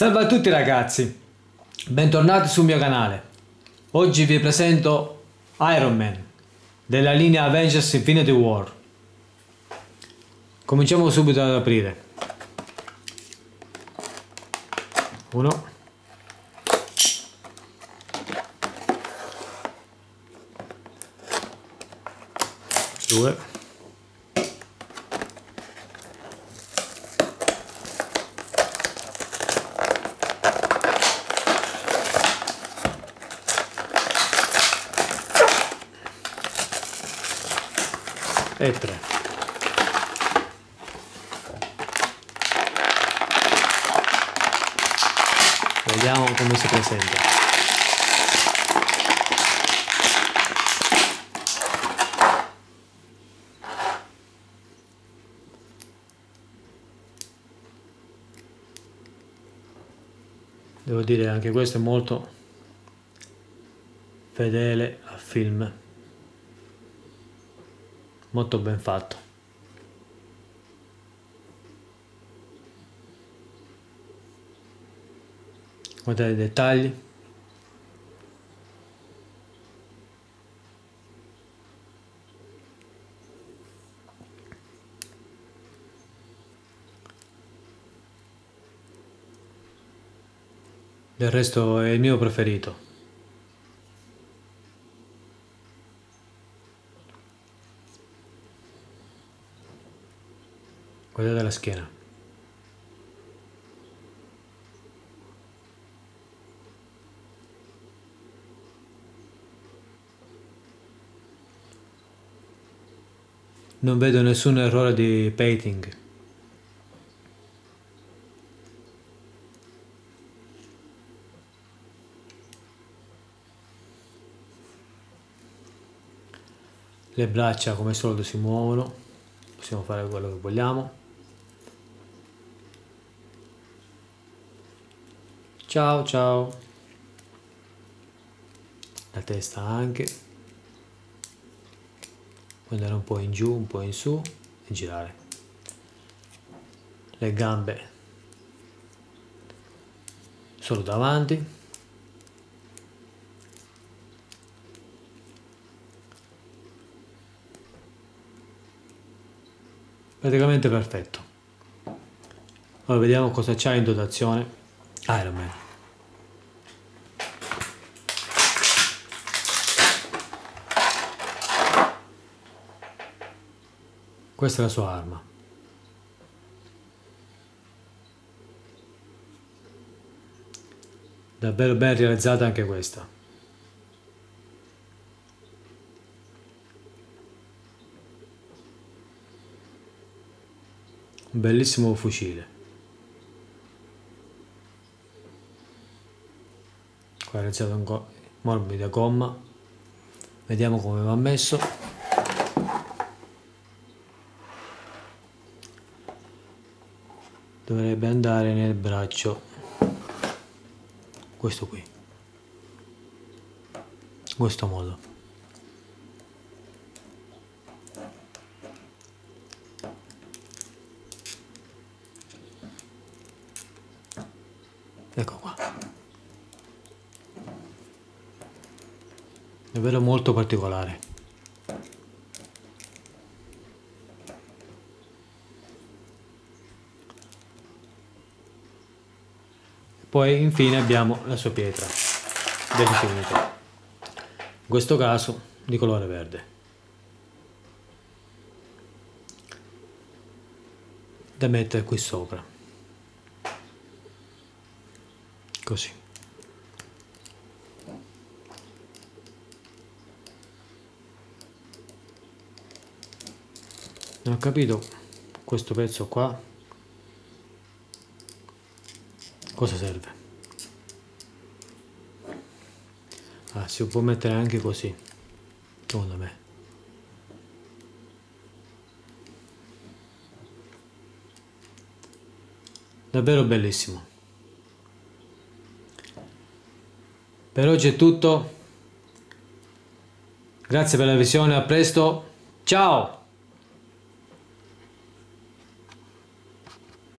Salve a tutti ragazzi, bentornati sul mio canale. Oggi vi presento Iron Man della linea Avengers Infinity War. Cominciamo subito ad aprire. Uno. Due. E 3 vediamo come si presenta. Devo dire anche questo è molto fedele al film molto ben fatto. Guardate i dettagli. Del resto è il mio preferito Guardate la schiena. Non vedo nessun errore di painting. Le braccia come solito si muovono, possiamo fare quello che vogliamo. Ciao ciao. La testa anche. Puoi andare un po' in giù, un po' in su e girare. Le gambe solo davanti. Praticamente perfetto. Ora vediamo cosa c'ha in dotazione Iron Man. Questa è la sua arma. Davvero ben realizzata anche questa. Un bellissimo fucile. Qua realizzato in go morbida gomma vediamo come va messo. Dovrebbe andare nel braccio. Questo qui. In questo modo. Ecco qua davvero molto particolare. Poi infine abbiamo la sua pietra dell'infinito in questo caso di colore verde. Da mettere qui sopra. Così non ho capito questo pezzo qua. Cosa serve? Ah, si può mettere anche così secondo me. Davvero bellissimo. Per oggi è tutto. Grazie per la visione a presto. Ciao